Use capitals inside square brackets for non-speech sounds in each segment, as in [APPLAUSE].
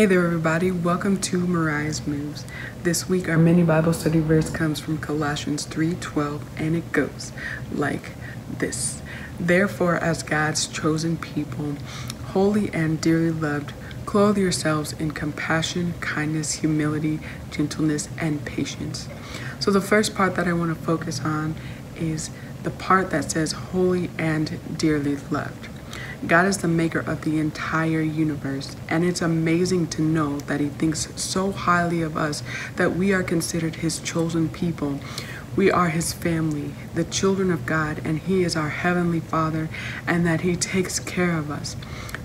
Hey there, everybody. Welcome to Moriah's Moves. This week, our mini Bible study verse comes from Colossians 3:12, and it goes like this: Therefore, as God's chosen people, holy and dearly loved, clothe yourselves in compassion, kindness, humility, gentleness, and patience. So, the first part that I want to focus on is the part that says holy and dearly loved. God is the maker of the entire universe, and it's amazing to know that He thinks so highly of us that we are considered His chosen people. We are His family, the children of God, and He is our Heavenly Father, and that He takes care of us.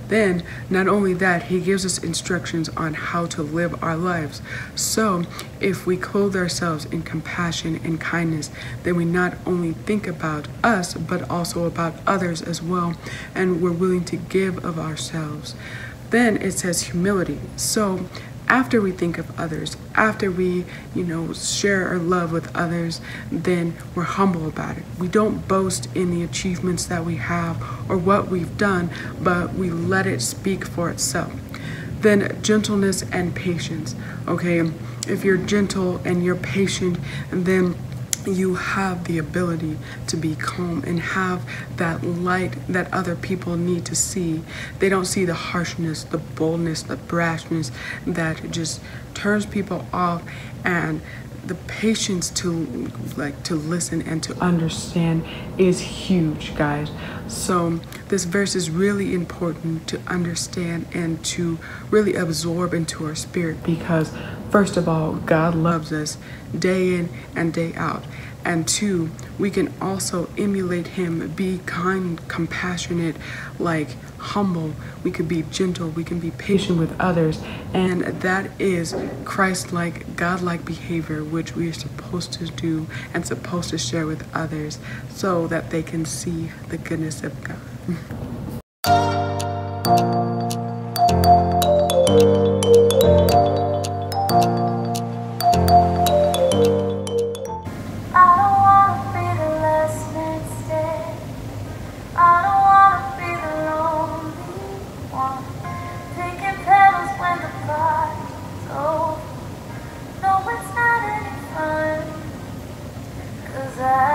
Then, not only that, he gives us instructions on how to live our lives. So, if we clothe ourselves in compassion and kindness, then we not only think about us, but also about others as well, and we're willing to give of ourselves. Then it says humility. So, after we think of others, after we, you know, share our love with others, then we're humble about it. We don't boast in the achievements that we have or what we've done, but we let it speak for itself. Then gentleness and patience. Okay, if you're gentle and you're patient, then you have the ability to be calm and have that light that other people need to see. They don't see the harshness, the boldness, the brashness that just turns people off and the patience to like to listen and to understand is huge guys. So this verse is really important to understand and to really absorb into our spirit because first of all god loves us day in and day out and two, we can also emulate him, be kind, compassionate, like humble. We could be gentle. We can be patient with others. And that is Christ like, God like behavior, which we are supposed to do and supposed to share with others so that they can see the goodness of God. [LAUGHS] taking when the. No, it's not any fun, cause I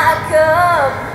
my cup